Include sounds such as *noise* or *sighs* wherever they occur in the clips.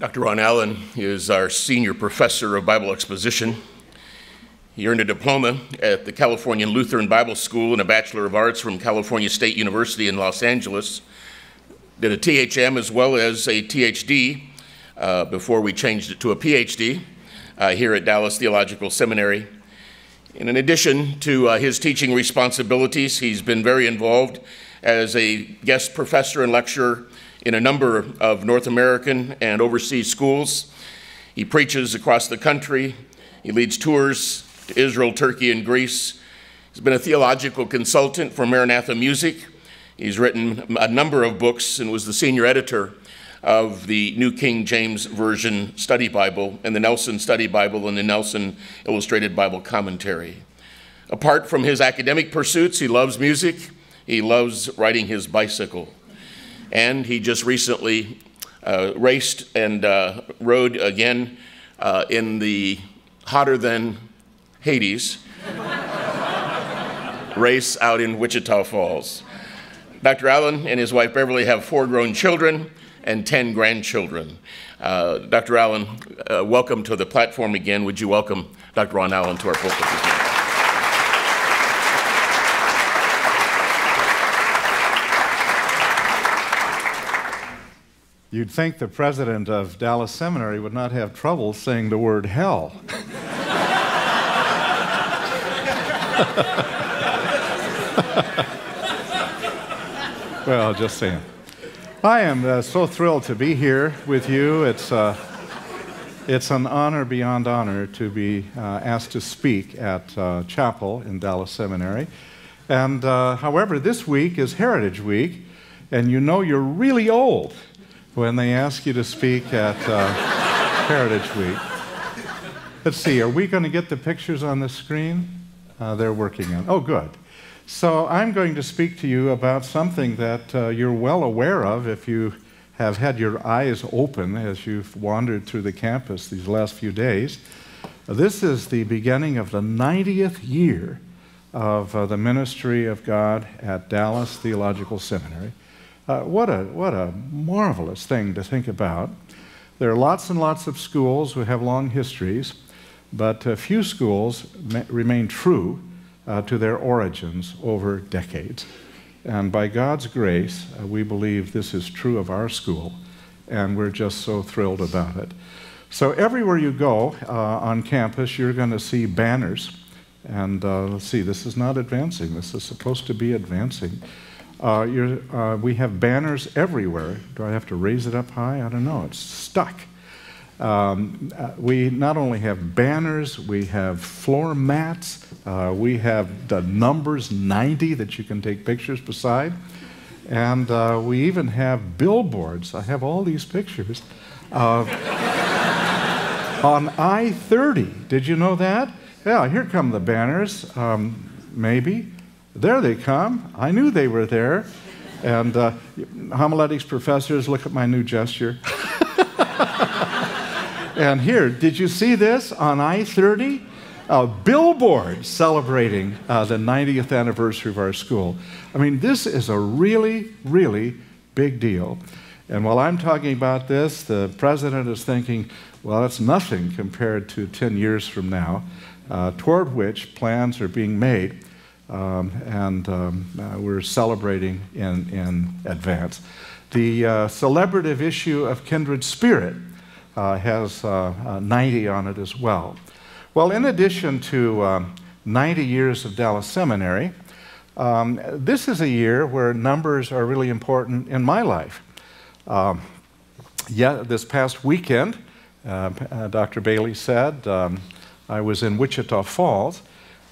Dr. Ron Allen is our senior professor of Bible exposition. He earned a diploma at the California Lutheran Bible School and a Bachelor of Arts from California State University in Los Angeles. Did a THM as well as a THD uh, before we changed it to a PhD uh, here at Dallas Theological Seminary. And in addition to uh, his teaching responsibilities, he's been very involved as a guest professor and lecturer in a number of North American and overseas schools. He preaches across the country. He leads tours to Israel, Turkey, and Greece. He's been a theological consultant for Maranatha Music. He's written a number of books and was the senior editor of the New King James Version Study Bible and the Nelson Study Bible and the Nelson Illustrated Bible Commentary. Apart from his academic pursuits, he loves music. He loves riding his bicycle and he just recently uh, raced and uh, rode again uh, in the hotter than Hades *laughs* race out in Wichita Falls. Dr. Allen and his wife Beverly have four grown children and 10 grandchildren. Uh, Dr. Allen, uh, welcome to the platform again. Would you welcome Dr. Ron Allen to our pulpit? You'd think the president of Dallas Seminary would not have trouble saying the word hell. *laughs* well, just saying. I am uh, so thrilled to be here with you. It's, uh, it's an honor beyond honor to be uh, asked to speak at uh, chapel in Dallas Seminary. And uh, however, this week is Heritage Week, and you know you're really old when they ask you to speak at uh, Heritage Week. Let's see, are we going to get the pictures on the screen? Uh, they're working on. Oh, good. So I'm going to speak to you about something that uh, you're well aware of if you have had your eyes open as you've wandered through the campus these last few days. This is the beginning of the 90th year of uh, the ministry of God at Dallas Theological Seminary. Uh, what, a, what a marvelous thing to think about. There are lots and lots of schools who have long histories, but a few schools remain true uh, to their origins over decades. And by God's grace, uh, we believe this is true of our school, and we're just so thrilled about it. So, everywhere you go uh, on campus, you're going to see banners. And uh, let's see, this is not advancing, this is supposed to be advancing. Uh, uh, we have banners everywhere. Do I have to raise it up high? I don't know. It's stuck. Um, uh, we not only have banners, we have floor mats, uh, we have the numbers 90 that you can take pictures beside, and uh, we even have billboards. I have all these pictures. on I 30. Did you know that? Yeah, here come the banners. Um, maybe. There they come. I knew they were there. And uh, homiletics professors, look at my new gesture. *laughs* and here, did you see this on I 30? A billboard celebrating uh, the 90th anniversary of our school. I mean, this is a really, really big deal. And while I'm talking about this, the president is thinking, well, that's nothing compared to 10 years from now, uh, toward which plans are being made um, and um, uh, we're celebrating in, in advance. The uh, celebrative issue of Kindred Spirit uh, has uh, uh, 90 on it as well. Well, in addition to um, 90 years of Dallas Seminary, um, this is a year where numbers are really important in my life. Um, yeah, this past weekend, uh, Dr. Bailey said, I was in Wichita Falls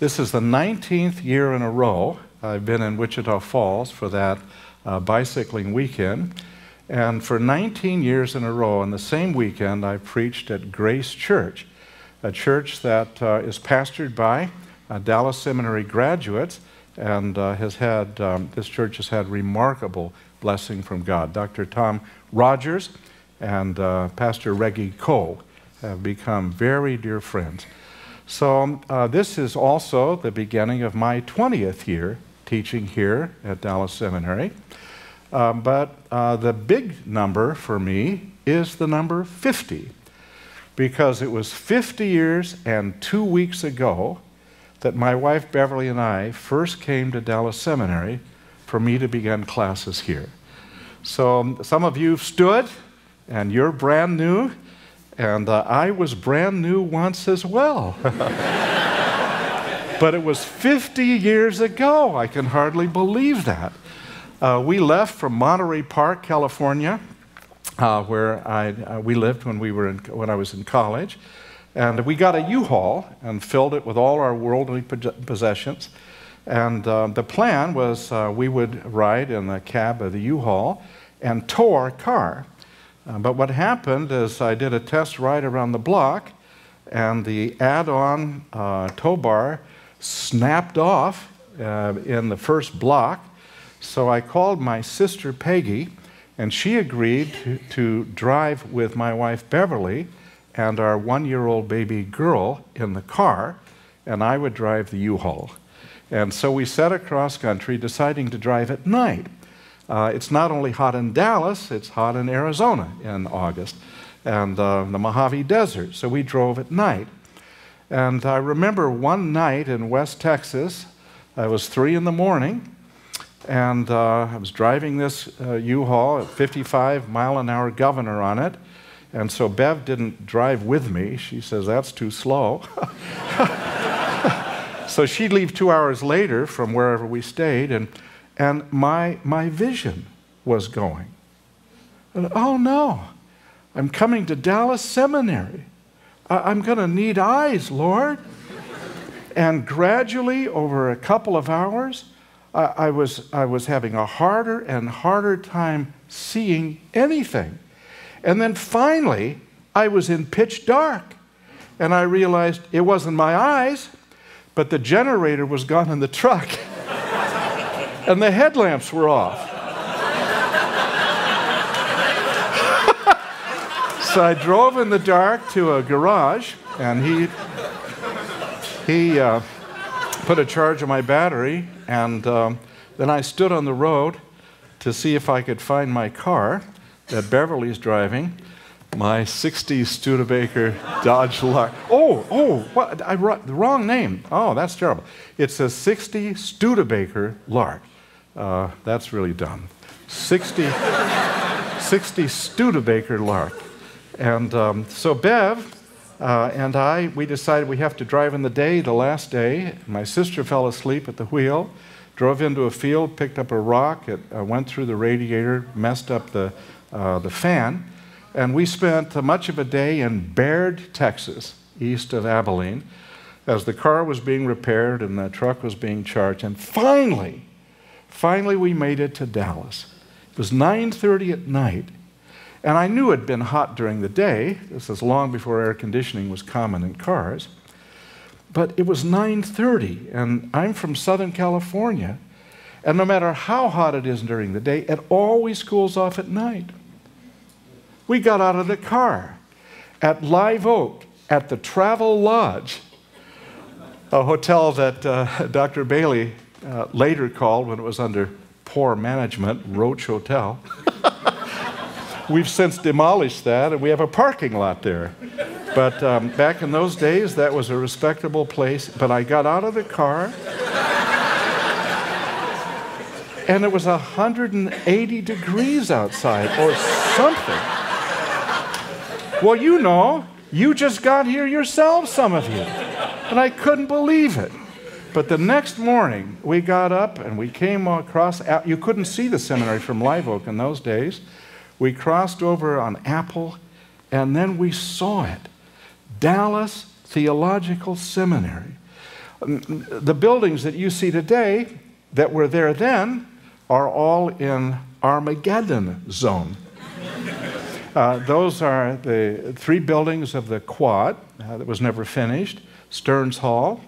this is the 19th year in a row I've been in Wichita Falls for that uh, bicycling weekend. And for 19 years in a row, on the same weekend, I preached at Grace Church, a church that uh, is pastored by uh, Dallas Seminary graduates and uh, has had, um, this church has had remarkable blessing from God. Dr. Tom Rogers and uh, Pastor Reggie Cole have become very dear friends. So, uh, this is also the beginning of my 20th year teaching here at Dallas Seminary. Um, but uh, the big number for me is the number 50 because it was 50 years and two weeks ago that my wife Beverly and I first came to Dallas Seminary for me to begin classes here. So um, some of you stood, and you're brand new, and uh, I was brand new once as well. *laughs* but it was 50 years ago. I can hardly believe that. Uh, we left from Monterey Park, California, uh, where I, uh, we lived when, we were in, when I was in college. And we got a U-Haul and filled it with all our worldly possessions. And uh, the plan was uh, we would ride in the cab of the U-Haul and tow our car. Uh, but what happened is I did a test ride around the block, and the add-on uh, tow bar snapped off uh, in the first block. So I called my sister Peggy, and she agreed to, to drive with my wife Beverly and our one year old baby girl in the car, and I would drive the U Haul. And so we set across country, deciding to drive at night. Uh, it's not only hot in Dallas, it's hot in Arizona in August, and uh, the Mojave Desert. So we drove at night. And I remember one night in West Texas, it was three in the morning, and uh, I was driving this uh, U-Haul at 55 mile an hour governor on it. And so Bev didn't drive with me. She says, that's too slow. *laughs* so she'd leave two hours later from wherever we stayed, and, and my, my vision was going. And, oh no, I'm coming to Dallas Seminary. I- I'm going to need eyes, Lord. and gradually, over a couple of hours, I, I, was, I was having a harder and harder time seeing anything. And then finally, I was in pitch dark. And I realized it wasn't my eyes, but the generator was gone in the truck. *laughs* and the headlamps were off. *laughs* so I drove in the dark to a garage, and he, he uh, put a charge on my battery, and um, then I stood on the road to see if I could find my car that Beverly's driving, my 60 Studebaker Dodge Lark. Oh, oh, what? I wrote the wrong name. Oh, that's terrible. It's a 60 Studebaker Lark. Uh, that's really dumb. 60, 60 Studebaker Lark. And um, so Bev uh, and I, we decided we have to drive in the day, the last day. My sister fell asleep at the wheel, drove into a field, picked up a rock, it uh, went through the radiator, messed up the, uh, the fan. And we spent much of a day in Baird, Texas, east of Abilene, as the car was being repaired and the truck was being charged. And finally, finally we made it to Dallas. It was 9:30 at night, and I knew it had been hot during the day. This is long before air conditioning was common in cars. But it was 9:30 and I'm from Southern California. And no matter how hot it is during the day, it always cools off at night. We got out of the car at Live Oak at the Travel Lodge, a hotel that uh, *laughs* Dr. Bailey uh, later called when it was under poor management, Roach Hotel. *laughs* We've since demolished that, and we have a parking lot there. But um, back in those days, that was a respectable place. But I got out of the car, and it was 180 degrees outside, or something. Well, you know, you just got here yourselves, some of you. And I couldn't believe it. But the next morning, we got up and we came across, you couldn't see the seminary from Live Oak in those days. We crossed over on Apple, and then we saw it Dallas Theological Seminary. The buildings that you see today that were there then are all in Armageddon zone. Uh, those are the three buildings of the quad uh, that was never finished Stearns Hall,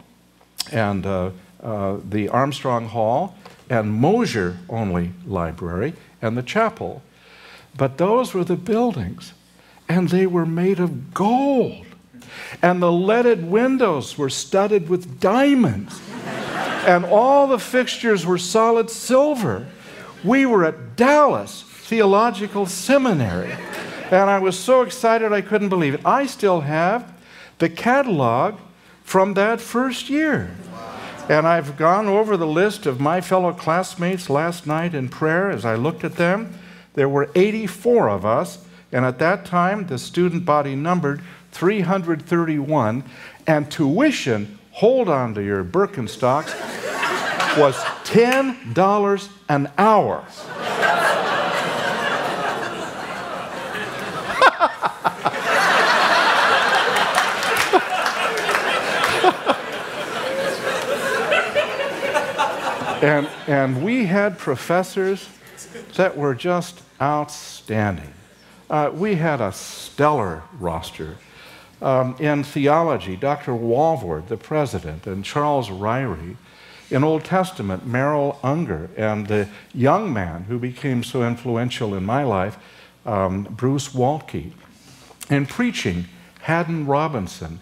and uh, uh the Armstrong Hall, and Mosher only library, and the chapel. But those were the buildings, and they were made of gold. And the leaded windows were studded with diamonds. *laughs* and all the fixtures were solid silver. We were at Dallas Theological Seminary. And I was so excited I couldn't believe it. I still have the catalog from that first year. And I've gone over the list of my fellow classmates last night in prayer as I looked at them. There were 84 of us, and at that time the student body numbered 331, and tuition, hold on to your Birkenstocks, *laughs* was $10 an hour. *laughs* and, and we had professors that were just outstanding. Uh, we had a stellar roster. Um, in theology, Dr. Walvoord, the president, and Charles Ryrie. In Old Testament, Merrill Unger, and the young man who became so influential in my life, um, Bruce Waltke. In preaching, Haddon Robinson.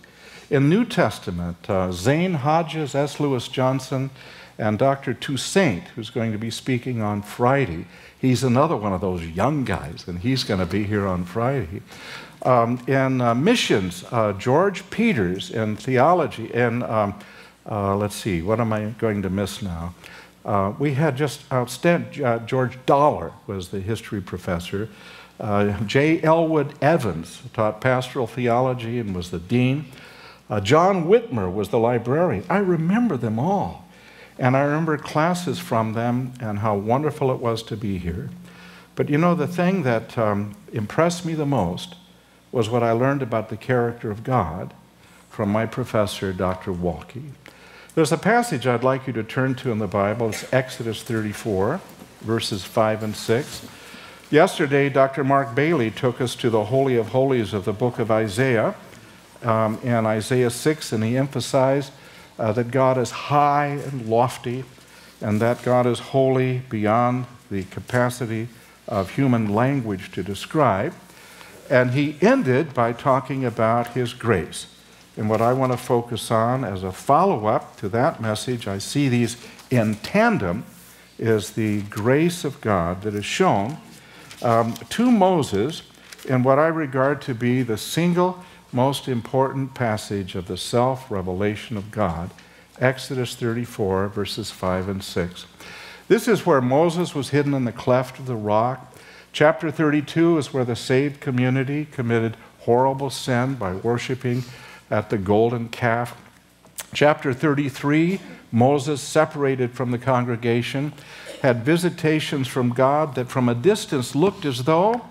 In New Testament, uh, Zane Hodges, S. Lewis Johnson, and Dr. Toussaint, who's going to be speaking on Friday. He's another one of those young guys, and he's going to be here on Friday. Um, in uh, missions, uh, George Peters in theology, and um, uh, let's see, what am I going to miss now? Uh, we had just outstanding, uh, George Dollar was the history professor. Uh, J. Ellwood Evans taught pastoral theology and was the dean. John Witmer was the librarian. I remember them all. And I remember classes from them and how wonderful it was to be here. But you know, the thing that um, impressed me the most was what I learned about the character of God from my professor, Dr. Waltke. There's a passage I'd like you to turn to in the Bible. It's Exodus 34, verses 5 and 6. Yesterday, Dr. Mark Bailey took us to the Holy of Holies of the book of Isaiah, um, in Isaiah 6, and he emphasized uh, that God is high and lofty, and that God is holy beyond the capacity of human language to describe. And he ended by talking about his grace. And what I want to focus on as a follow up to that message, I see these in tandem, is the grace of God that is shown um, to Moses in what I regard to be the single most important passage of the self revelation of God, Exodus 34, verses 5 and 6. This is where Moses was hidden in the cleft of the rock. Chapter 32 is where the saved community committed horrible sin by worshiping at the golden calf. Chapter 33, Moses, separated from the congregation, had visitations from God that from a distance looked as though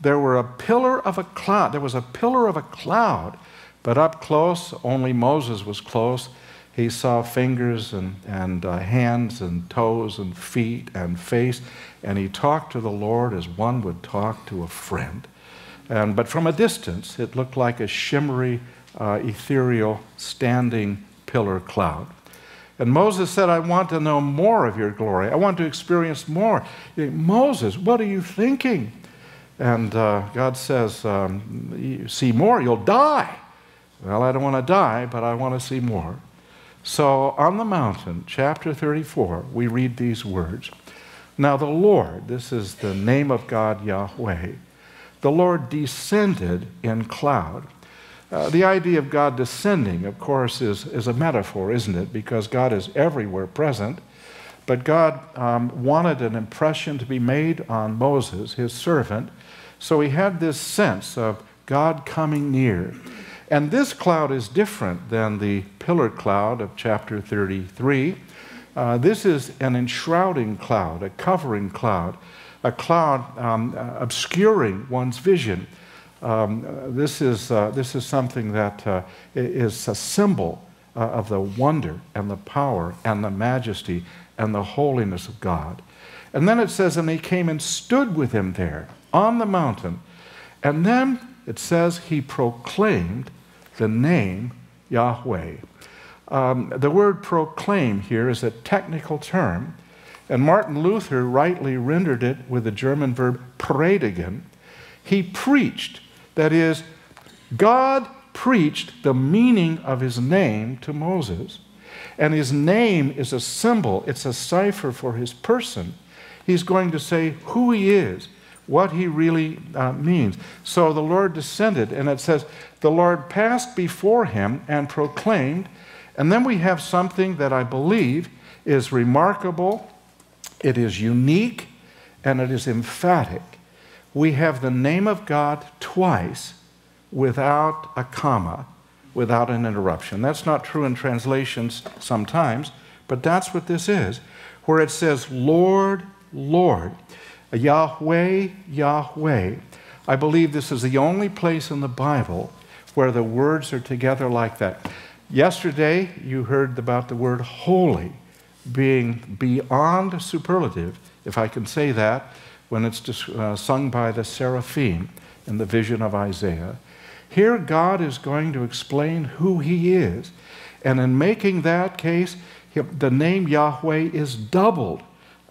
there were a pillar of a cloud. There was a pillar of a cloud, but up close, only Moses was close. He saw fingers and, and uh, hands and toes and feet and face, and he talked to the Lord as one would talk to a friend. And, but from a distance, it looked like a shimmery, uh, ethereal, standing pillar cloud. And Moses said, I want to know more of your glory. I want to experience more. Moses, what are you thinking? And uh, God says, um, you see more, you'll die. Well, I don't want to die, but I want to see more. So on the mountain, chapter 34, we read these words. Now the Lord, this is the name of God Yahweh, the Lord descended in cloud. Uh, the idea of God descending, of course, is, is a metaphor, isn't it? Because God is everywhere present. But God um, wanted an impression to be made on Moses, his servant, so he had this sense of God coming near. And this cloud is different than the pillar cloud of chapter 33. Uh, this is an enshrouding cloud, a covering cloud, a cloud um, uh, obscuring one's vision. Um, this, is, uh, this is something that uh, is a symbol uh, of the wonder and the power and the majesty and the holiness of God. And then it says, and he came and stood with him there on the mountain. And then it says he proclaimed the name Yahweh. Um, the word proclaim here is a technical term, and Martin Luther rightly rendered it with the German verb predigen. He preached, that is, God preached the meaning of his name to Moses. And his name is a symbol, it's a cipher for his person. He's going to say who he is, what he really uh, means. So the Lord descended, and it says, The Lord passed before him and proclaimed. And then we have something that I believe is remarkable, it is unique, and it is emphatic. We have the name of God twice without a comma, without an interruption. That's not true in translations sometimes, but that's what this is, where it says, Lord, Lord. Yahweh, Yahweh. I believe this is the only place in the Bible where the words are together like that. Yesterday, you heard about the word holy being beyond superlative, if I can say that, when it's uh, sung by the seraphim in the vision of Isaiah. Here, God is going to explain who He is. And in making that case, the name Yahweh is doubled.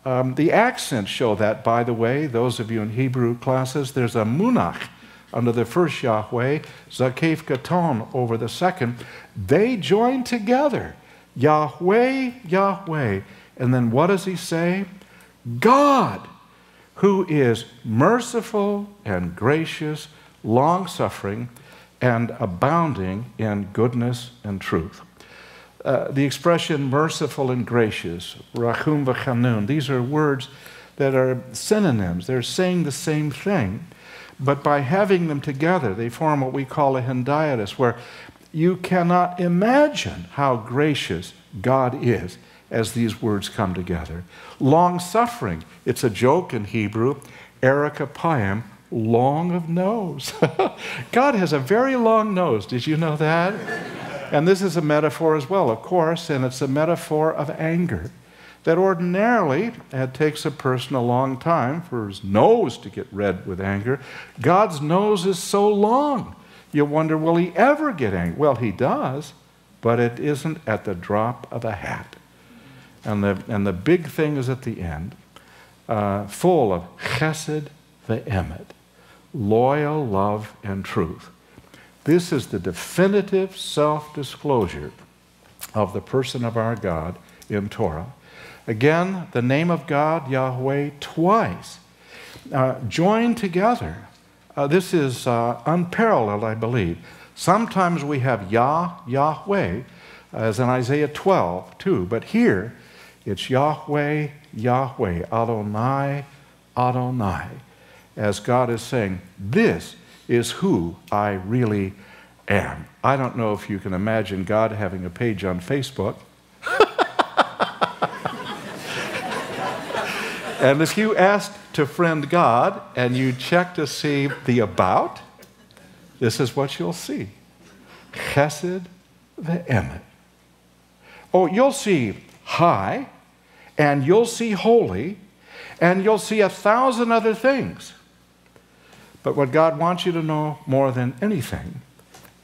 Um, the accents show that, by the way, those of you in Hebrew classes, there's a munach under the first Yahweh, Zakef Katon over the second. They join together. Yahweh, Yahweh. And then what does he say? God, who is merciful and gracious, long suffering, and abounding in goodness and truth. Uh, the expression merciful and gracious, rachum v'chanun, these are words that are synonyms. They're saying the same thing, but by having them together, they form what we call a hendiadys, where you cannot imagine how gracious God is as these words come together. Long suffering, it's a joke in Hebrew, Erica erikapayim, long of nose. *laughs* God has a very long nose. Did you know that? And this is a metaphor as well, of course, and it's a metaphor of anger. That ordinarily it takes a person a long time for his nose to get red with anger. God's nose is so long. You wonder, will he ever get angry? Well, he does, but it isn't at the drop of a hat. And the, and the big thing is at the end, uh, full of chesed ve'emet, loyal love and truth. This is the definitive self disclosure of the person of our God in Torah. Again, the name of God, Yahweh, twice uh, joined together. Uh, this is uh, unparalleled, I believe. Sometimes we have Yah, Yahweh, as in Isaiah 12, too, but here it's Yahweh, Yahweh, Adonai, Adonai, as God is saying, This is who I really am. I don't know if you can imagine God having a page on Facebook. *laughs* and if you asked to friend God and you check to see the about, this is what you'll see Chesed ve'emet. Oh, you'll see high, and you'll see holy, and you'll see a thousand other things. But what God wants you to know more than anything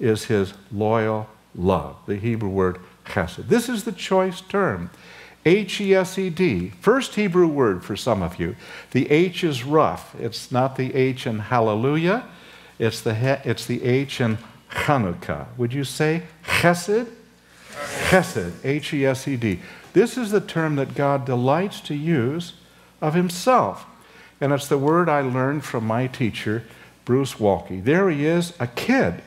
is his loyal love, the Hebrew word chesed. This is the choice term. H E S E D, first Hebrew word for some of you. The H is rough. It's not the H in hallelujah, it's the, he, it's the H in Chanukah. Would you say chesed? Chesed, H E S E D. This is the term that God delights to use of himself. And it's the word I learned from my teacher, Bruce Waltke. There he is, a kid.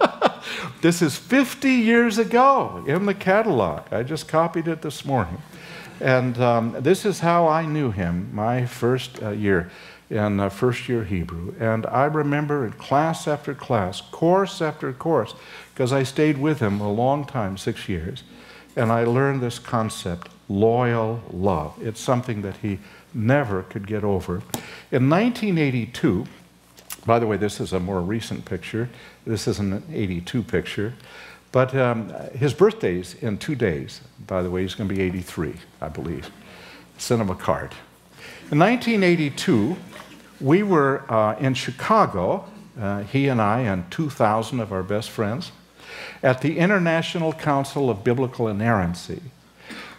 *laughs* this is 50 years ago in the catalog. I just copied it this morning. And um, this is how I knew him my first uh, year in uh, first year Hebrew. And I remember in class after class, course after course, because I stayed with him a long time, six years, and I learned this concept loyal love. It's something that he never could get over. In 1982, by the way, this is a more recent picture. This is an 82 picture. But um, his birthday's in two days. By the way, he's going to be 83, I believe. Send him a card. In 1982, we were uh, in Chicago, uh, he and I and 2,000 of our best friends, at the International Council of Biblical Inerrancy.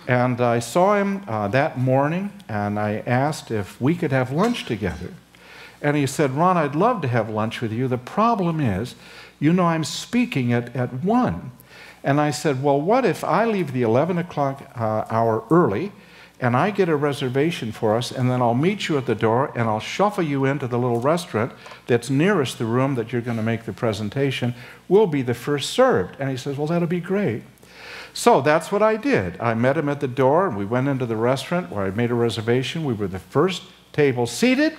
And I saw him uh, that morning, and I asked if we could have lunch together. And he said, Ron, I'd love to have lunch with you. The problem is, you know, I'm speaking at, at 1. And I said, Well, what if I leave the 11 o'clock uh, hour early and I get a reservation for us, and then I'll meet you at the door and I'll shuffle you into the little restaurant that's nearest the room that you're going to make the presentation. We'll be the first served. And he says, Well, that'll be great. So that's what I did. I met him at the door, and we went into the restaurant where I made a reservation. We were the first table seated,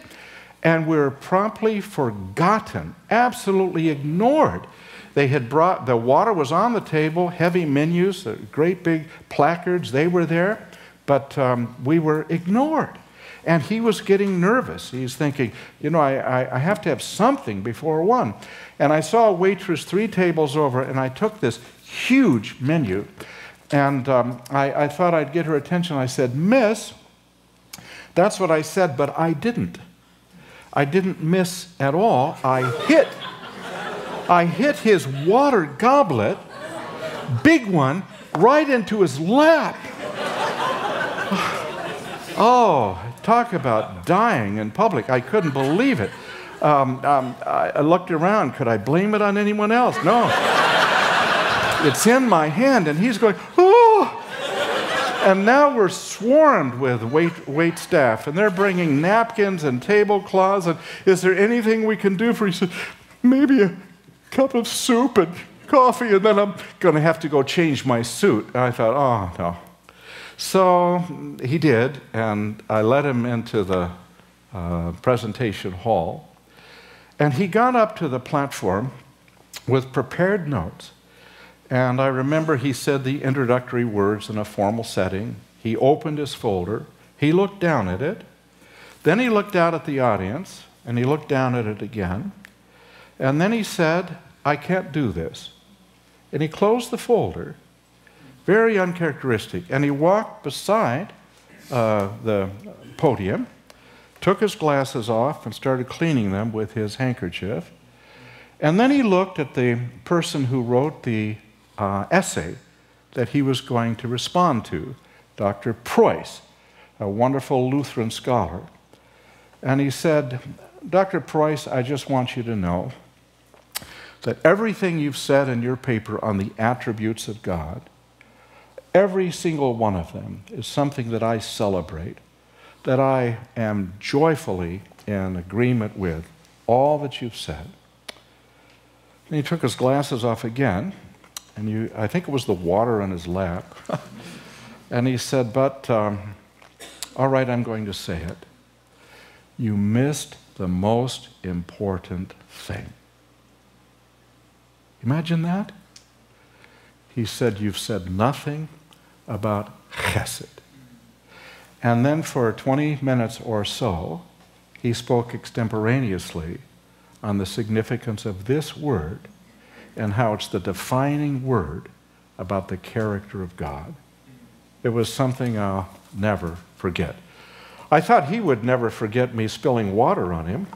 and we were promptly forgotten, absolutely ignored. They had brought, the water was on the table, heavy menus, the great big placards, they were there but um, we were ignored. And he was getting nervous. He's thinking, you know, I, I, I, have to have something before one. And I saw a waitress three tables over, and I took this huge menu, and um, I, I thought I'd get her attention. I said, Miss, that's what I said, but I didn't. I didn't miss at all. I hit. I hit his water goblet, big one, right into his lap. *sighs* Oh, talk about dying in public. I couldn't believe it. Um, um, I looked around. Could I blame it on anyone else? No. It's in my hand, and he's going, oh! And now we're swarmed with wait, wait staff, and they're bringing napkins and tablecloths. And is there anything we can do for you? Said, maybe a cup of soup and coffee, and then I'm going to have to go change my suit. And I thought, oh, no. So he did, and I led him into the uh, presentation hall. And he got up to the platform with prepared notes. And I remember he said the introductory words in a formal setting. He opened his folder, he looked down at it, then he looked out at the audience, and he looked down at it again. And then he said, I can't do this. And he closed the folder very uncharacteristic. And he walked beside uh, the podium, took his glasses off, and started cleaning them with his handkerchief. And then he looked at the person who wrote the uh, essay that he was going to respond to, Dr. Preus, a wonderful Lutheran scholar. And he said, Dr. Preus, I just want you to know that everything you've said in your paper on the attributes of God Every single one of them is something that I celebrate, that I am joyfully in agreement with, all that you've said. And he took his glasses off again, and you, I think it was the water on his lap. *laughs* and he said, But, um, all right, I'm going to say it. You missed the most important thing. Imagine that? He said, You've said nothing about chesed. And then for 20 minutes or so, he spoke extemporaneously on the significance of this word and how it's the defining word about the character of God. It was something I'll never forget. I thought he would never forget me spilling water on him.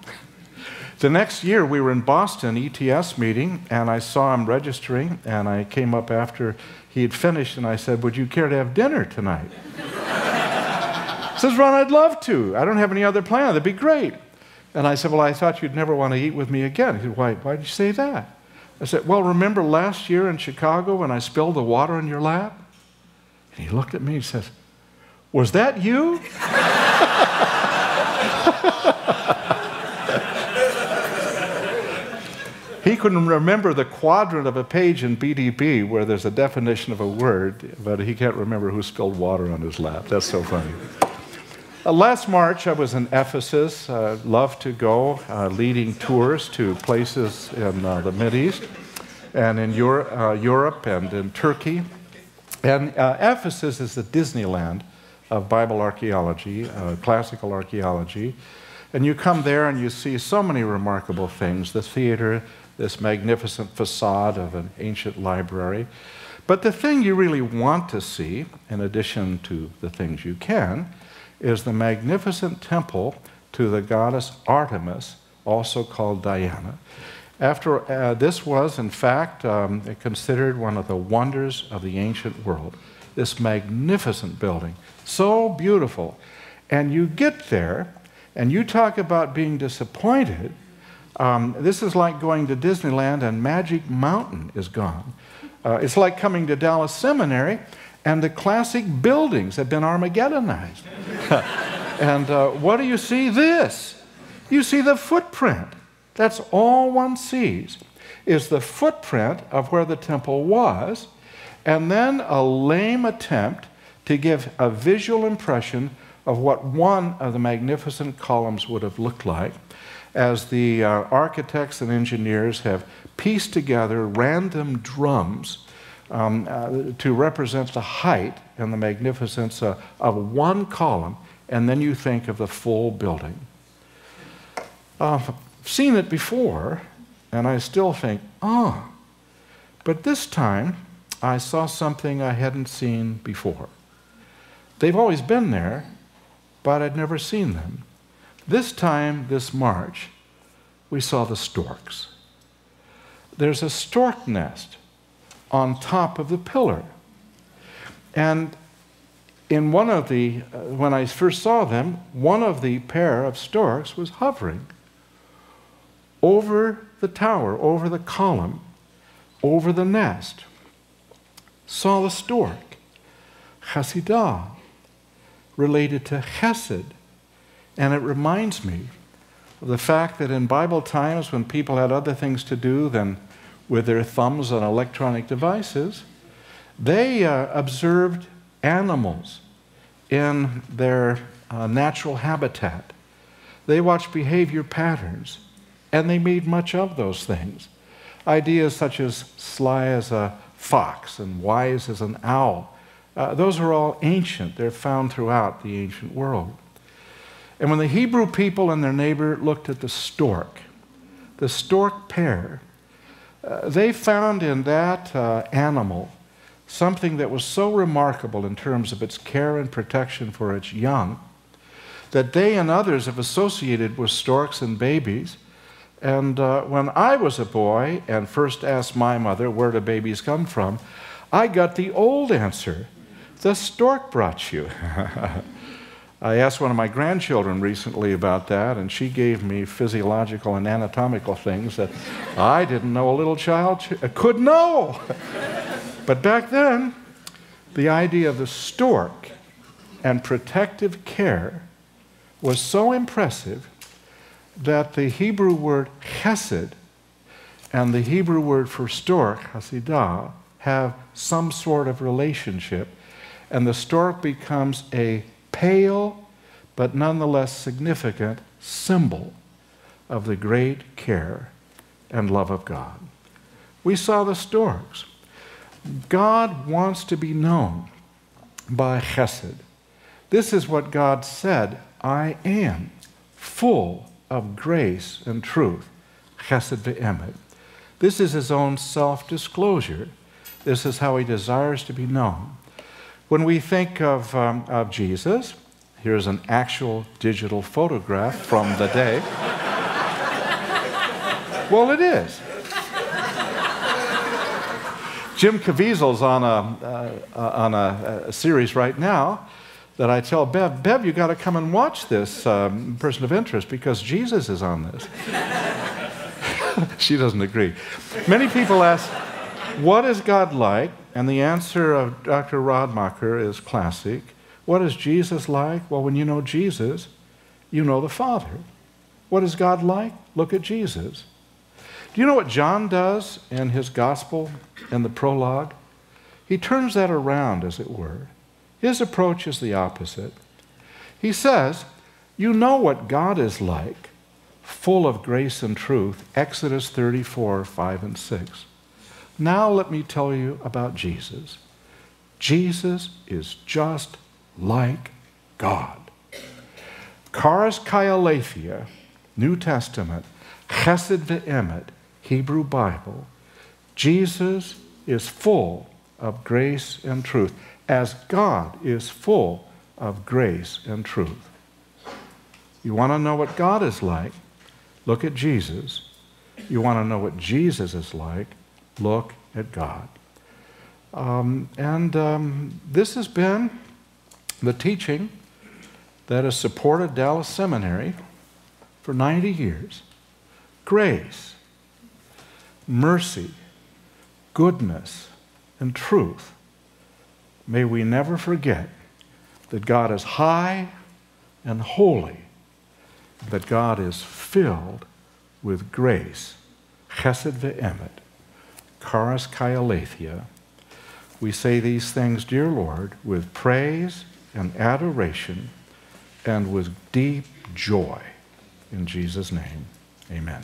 The next year, we were in Boston, ETS meeting, and I saw him registering, and I came up after he had finished, and I said, Would you care to have dinner tonight? he says, Ron, I'd love to. I don't have any other plan. That'd be great. And I said, Well, I thought you'd never want to eat with me again. He said, Why, why did you say that? I said, Well, remember last year in Chicago when I spilled the water on your lap? And he looked at me and says, Was that you? *laughs* He couldn't remember the quadrant of a page in BDB where there's a definition of a word, but he can't remember who spilled water on his lap. That's so funny. Uh, last March, I was in Ephesus. Uh, loved to go, uh, leading tours to places in uh, the East and in Euro- uh, Europe and in Turkey. And Ephesus is the Disneyland of Bible archaeology, classical archaeology. And you come there and you see so many remarkable things the theater, this magnificent facade of an ancient library. But the thing you really want to see, in addition to the things you can, is the magnificent temple to the goddess Artemis, also called Diana. After uh, this was, in fact, um, considered one of the wonders of the ancient world. This magnificent building, so beautiful. And you get there, and you talk about being disappointed um, this is like going to Disneyland and Magic Mountain is gone. Uh, it's like coming to Dallas Seminary and the classic buildings have been Armageddonized. *laughs* and uh, what do you see? This. You see the footprint. That's all one sees is the footprint of where the temple was, and then a lame attempt to give a visual impression of what one of the magnificent columns would have looked like as the uh, architects and engineers have pieced together random drums um, uh, to represent the height and the magnificence uh, of one column, and then you think of the full building. I've seen it before, and I still think, oh, but this time I saw something I hadn't seen before. They've always been there, but I'd never seen them. This time, this March, we saw the storks. There's a stork nest on top of the pillar. And in one of the, uh, when I first saw them, one of the pair of storks was hovering over the tower, over the column, over the nest. Saw the stork, Hasidah, related to Chesed. And it reminds me of the fact that in Bible times, when people had other things to do than with their thumbs on electronic devices, they uh, observed animals in their uh, natural habitat. They watched behavior patterns, and they made much of those things. Ideas such as sly as a fox and wise as an owl, uh, those are all ancient. They're found throughout the ancient world. And when the Hebrew people and their neighbor looked at the stork, the stork pair, uh, they found in that uh, animal something that was so remarkable in terms of its care and protection for its young that they and others have associated with storks and babies. And uh, when I was a boy and first asked my mother, Where do babies come from? I got the old answer the stork brought you. *laughs* I asked one of my grandchildren recently about that, and she gave me physiological and anatomical things that I didn't know a little child could know. but back then, the idea of the stork and protective care was so impressive that the Hebrew word chesed and the Hebrew word for stork, hasidah, have some sort of relationship, and the stork becomes a pale but nonetheless significant symbol of the great care and love of God. We saw the storks. God wants to be known by chesed. This is what God said I am, full of grace and truth. Chesed ve'emet. This is his own self disclosure. This is how he desires to be known. When we think of, um, of Jesus, here's an actual digital photograph from the day. well, it is. Jim Caviezel's on a, uh, on a, a, series right now that I tell Bev, Bev, you got to come and watch this um, person of interest because Jesus is on this. *laughs* she doesn't agree. Many people ask, what is God like? And the answer of Dr. Radmacher is classic. What is Jesus like? Well, when you know Jesus, you know the Father. What is God like? Look at Jesus. Do you know what John does in his gospel in the prologue? He turns that around, as it were. His approach is the opposite. He says, You know what God is like, full of grace and truth. Exodus 34, 5 and 6. Now let me tell you about Jesus. Jesus is just like God. Charis Kai New Testament, Chesed ve'emet, Hebrew Bible. Jesus is full of grace and truth, as God is full of grace and truth. You want to know what God is like? Look at Jesus. You want to know what Jesus is like? Look at God. Um, and um, this has been the teaching that has supported Dallas Seminary for 90 years. Grace, mercy, goodness, and truth. may we never forget that God is high and holy, that God is filled with grace, chesed ve'emet, charis kai aletheia. We say these things, dear Lord, with praise and adoration and with deep joy. In Jesus' name, amen.